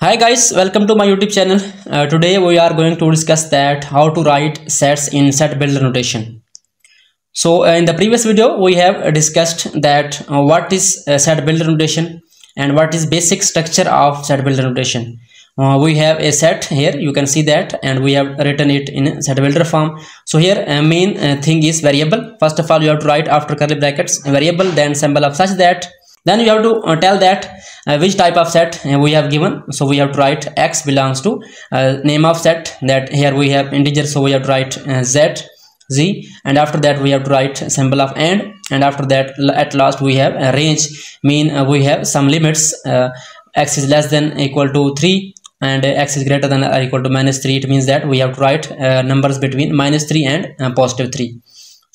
Hi guys, welcome to my YouTube channel. Uh, today we are going to discuss that how to write sets in set builder notation. So uh, in the previous video we have discussed that uh, what is set builder notation and what is basic structure of set builder notation. Uh, we have a set here you can see that and we have written it in set builder form so here uh, main uh, thing is variable first of all you have to write after curly brackets variable then symbol of such that then you have to uh, tell that uh, which type of set uh, we have given. So we have to write x belongs to uh, name of set that here we have integer. So we have to write uh, z z. And after that we have to write symbol of and. And after that at last we have a range. Mean we have some limits x is less than equal to 3 and x is greater than or equal to minus 3 it means that we have to write numbers between minus 3 and positive 3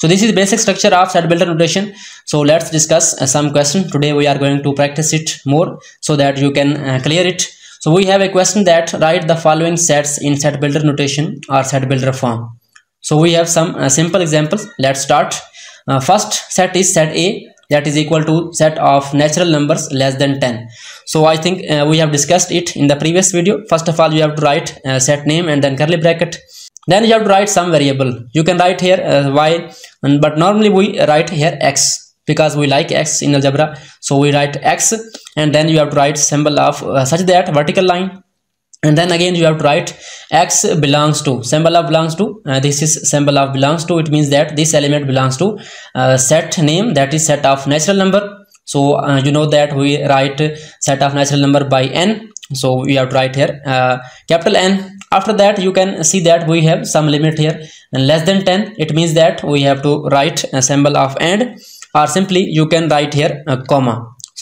so this is basic structure of set builder notation so let's discuss uh, some question. Today we are going to practice it more so that you can uh, clear it. So we have a question that write the following sets in set builder notation or set builder form so we have some uh, simple examples. Let's start. Uh, first set is set a. That is equal to set of natural numbers less than 10 so i think uh, we have discussed it in the previous video. First of all you have to write uh, set name and then curly bracket then you have to write some variable. You can write here uh, y but normally we write here x because we like x in algebra. So we write x and then you have to write symbol of uh, such that vertical line. And then again you have to write x belongs to symbol of belongs to uh, this is symbol of belongs to. It means that this element belongs to uh, set name that is set of natural number. So uh, you know that we write set of natural number by n. So we have to write here uh, capital n after that you can see that we have some limit here. And less than 10 it means that we have to write a symbol of and or simply you can write here a comma.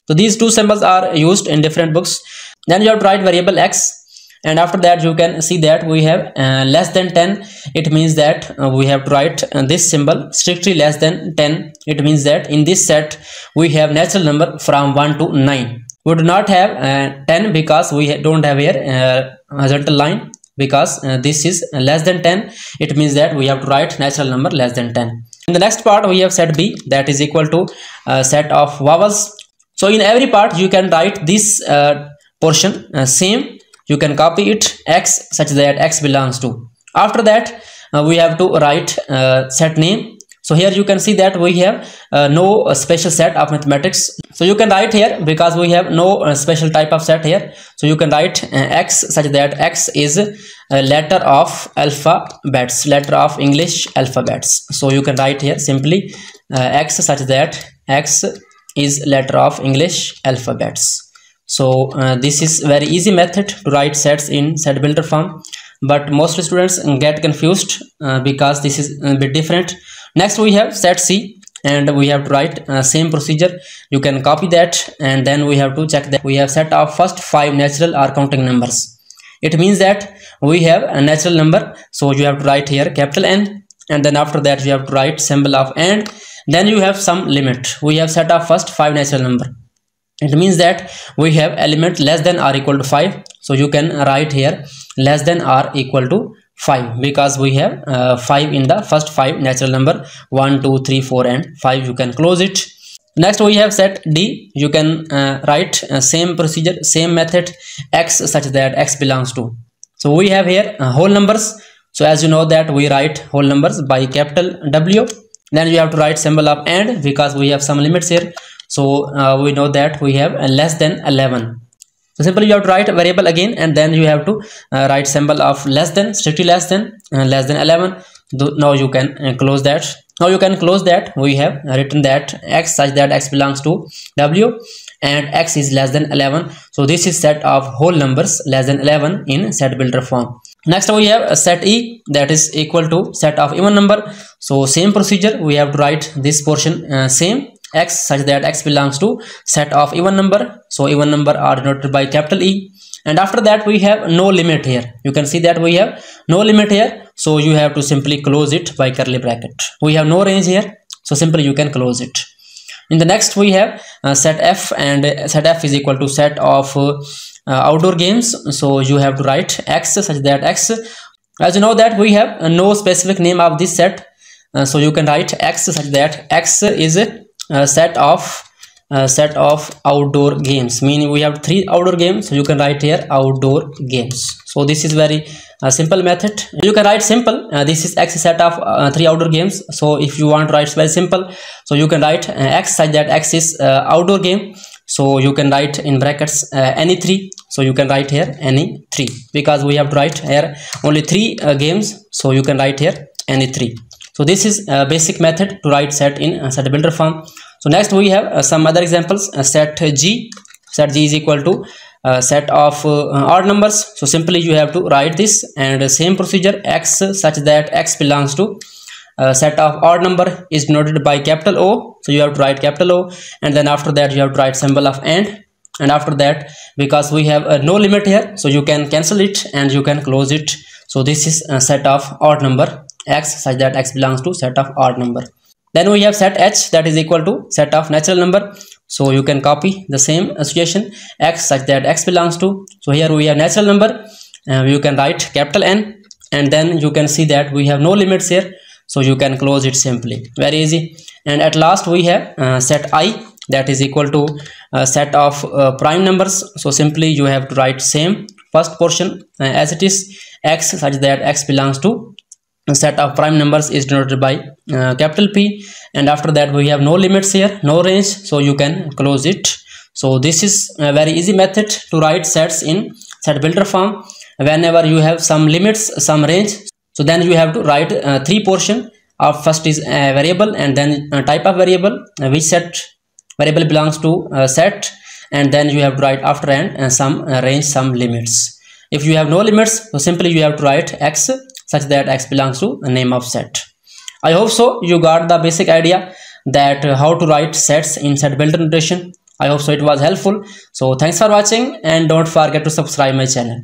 So these two symbols are used in different books. Then you have to write variable x. And after that you can see that we have uh, less than 10 it means that uh, we have to write uh, this symbol strictly less than 10 it means that in this set we have natural number from 1 to 9 we do not have uh, 10 because we don't have here uh, horizontal line because uh, this is less than 10 it means that we have to write natural number less than 10 in the next part we have set b that is equal to uh, set of vowels. So in every part you can write this uh, portion uh, same. You can copy it x such that x belongs to. After that uh, we have to write set name so here you can see that we have uh, no uh, special set of mathematics. So you can write here because we have no uh, special type of set here. So you can write uh, x such that x is a letter of alphabets letter of english alphabets. So you can write here simply x such that x is letter of english alphabets. So this is very easy method to write sets in set builder form. But most students get confused because this is a bit different next we have set c and we have to write uh, same procedure. You can copy that and then we have to check that we have set our first five natural or counting numbers. It means that we have a natural number so you have to write here capital n and then after that you have to write symbol of and then you have some limit. We have set our first five natural number. It means that we have element less than or equal to 5 so you can write here less than or equal to 5 because we have uh, 5 in the first 5 natural number 1 2 3 4 and 5 you can close it. Next we have set d. You can uh, write uh, same procedure same method x such that x belongs to. So we have here uh, whole numbers. So as you know that we write whole numbers by capital w. Then we have to write symbol of and because we have some limits here. So uh, we know that we have less than 11 so simply you have to write a variable again and then you have to uh, write symbol of less than strictly less than uh, less than 11 now you can uh, close that. Now you can close that. We have written that x such that x belongs to w and x is less than 11 so this is set of whole numbers less than 11 in set builder form. Next we have a set e that is equal to set of even number. So same procedure. We have to write this portion uh, same x such that x belongs to set of even number. So even number are denoted by capital e. And after that we have no limit here. You can see that we have no limit here. So you have to simply close it by curly bracket. We have no range here. So simply you can close it. In the next we have uh, set f and uh, set f is equal to set of uh, outdoor games. So you have to write x such that x. As you know that we have uh, no specific name of this set. Uh, so you can write x such that x is a set of uh, set of outdoor games. Meaning we have three outdoor games. So you can write here outdoor games. So this is very uh, simple method. You can write simple. Uh, this is x set of uh, three outdoor games. So if you want to write very simple so you can write uh, x such that x is uh, outdoor game. So you can write in brackets any three. So you can write here any three. Because we have to write here only three games. So you can write here any three so this is a basic method to write set in set builder form. So next we have uh, some other examples uh, set g. Set g is equal to uh, set of uh, odd numbers. So simply you have to write this and same procedure x such that x belongs to uh, set of odd number is denoted by capital O. So you have to write capital O and then after that you have to write symbol of AND. And after that because we have uh, no limit here so you can cancel it and you can close it. So this is a set of odd number x such that x belongs to set of odd number. Then we have set h that is equal to set of natural number. So you can copy the same association x such that x belongs to so here we have natural number. Uh, you can write capital n and then you can see that we have no limits here. So you can close it simply. Very easy. And at last we have uh, set i that is equal to uh, set of uh, prime numbers. So simply you have to write same first portion uh, as it is. x such that x belongs to set of prime numbers is denoted by uh, capital P. And after that we have no limits here no range. So you can close it. So this is a very easy method to write sets in set builder form. Whenever you have some limits some range so then you have to write uh, three portion. Of first is a variable and then a type of variable. Uh, which set variable belongs to a set. And then you have to write after and uh, some uh, range some limits. If you have no limits so simply you have to write x such that x belongs to the name of set. I hope so. You got the basic idea that how to write sets in set builder notation. I hope so it was helpful. So thanks for watching and don't forget to subscribe my channel